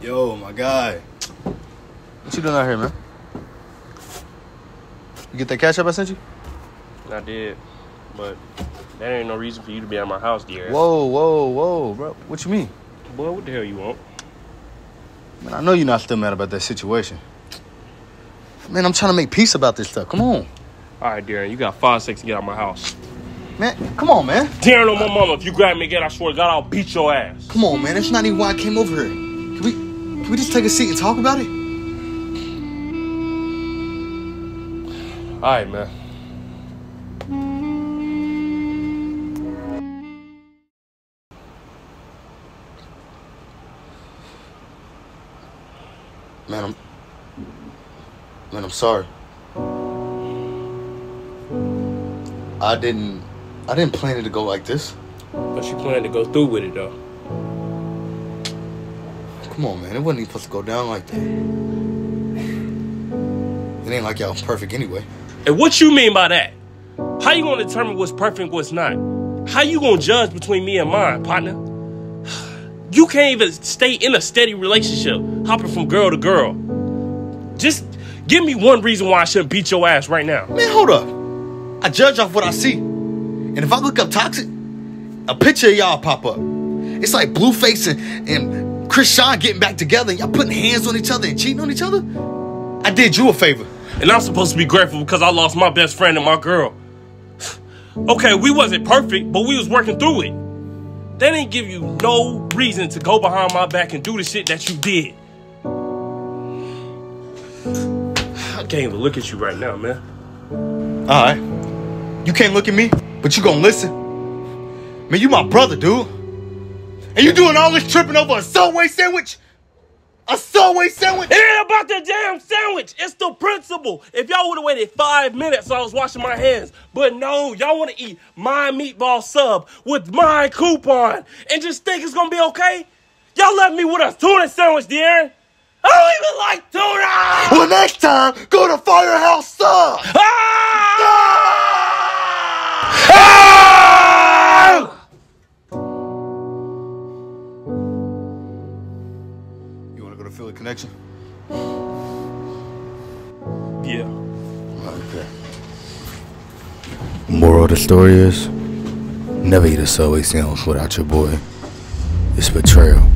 Yo, my guy. What you doing out here, man? You get that cash up I sent you? I did, but that ain't no reason for you to be at my house, dear. Whoa, whoa, whoa, bro. What you mean? Boy, what the hell you want? Man, I know you're not still mad about that situation. Man, I'm trying to make peace about this stuff. Come on. All right, Darren, you got five seconds to get out of my house. Man, come on, man. Darren on my mama, if you grab me again, I swear to God, I'll beat your ass. Come on, man. That's not even why I came over here. Can we just take a seat and talk about it? All right, man. Man, I'm Man, I'm sorry. I didn't I didn't plan it to go like this. But you planned to go through with it, though. Come on, man. It wasn't even supposed to go down like that. It ain't like y'all perfect anyway. And what you mean by that? How you gonna determine what's perfect what's not? How you gonna judge between me and mine, partner? You can't even stay in a steady relationship, hopping from girl to girl. Just give me one reason why I shouldn't beat your ass right now. Man, hold up. I judge off what I see. And if I look up toxic, a picture of y'all pop up. It's like Blueface and, and Chrisean getting back together y'all putting hands on each other and cheating on each other. I did you a favor. And I'm supposed to be grateful because I lost my best friend and my girl. Okay, we wasn't perfect, but we was working through it. That ain't give you no reason to go behind my back and do the shit that you did. I can't even look at you right now, man. Alright. You can't look at me, but you gonna listen. Man, you my brother, dude. And you doing all this tripping over a Subway sandwich? A Subway sandwich? It ain't about the damn sandwich. It's the principle. If y'all would have waited five minutes while I was washing my hands, but no, y'all want to eat my meatball sub with my coupon and just think it's gonna be okay? Y'all left me with a tuna sandwich, De'Aaron. I don't even like tuna. Well, next time, go to Firehouse Sub. You wanna go to Philly Connection? Yeah. Okay. Moral of the story is never eat a Subway sandwich without your boy. It's betrayal.